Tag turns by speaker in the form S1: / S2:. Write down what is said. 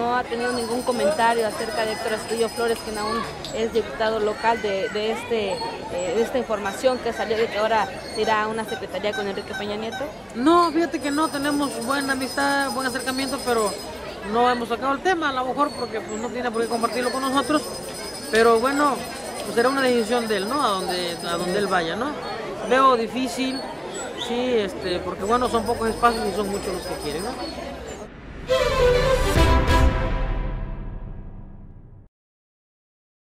S1: no ha tenido ningún comentario acerca de Héctor Astudillo Flores, quien aún es diputado local de, de este, eh, de esta información que salió de que ahora se irá a una secretaría con Enrique Peña Nieto?
S2: No, fíjate que no, tenemos buena amistad, buen acercamiento, pero no hemos sacado el tema, a lo mejor porque pues, no tiene por qué compartirlo con nosotros, pero bueno, pues será una decisión de él, ¿no? A donde, a donde él vaya, ¿no? Veo difícil, sí, este, porque bueno, son pocos espacios y son muchos los que quieren, ¿no?